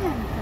Yeah.